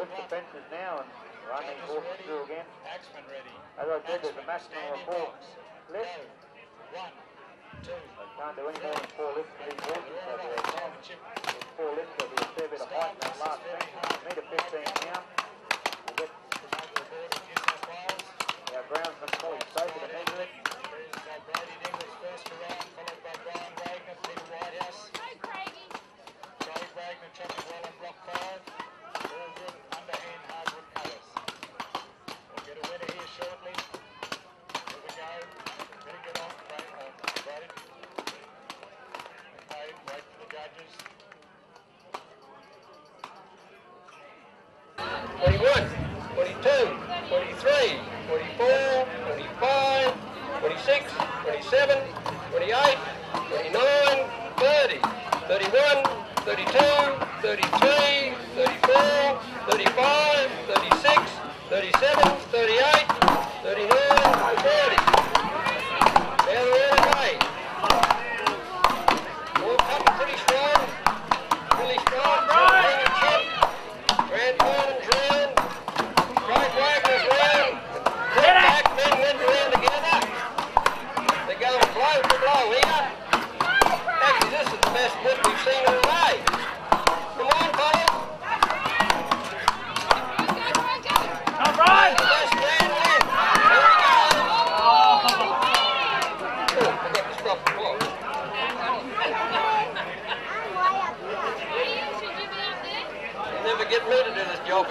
lift the fences now and run these horses through again. As I said, there's a maximum of four lifts. One, two, they can't do any more than four lifts for these horses, so they're 22, 23, 24, 25, 26, 27, 28, 29, 30, 31, 32, 33, on, this is the best book we've seen all night. Come on, Colin. Come on. Let's stand in. Here we go. I got this off the floor. Never get rid of this job?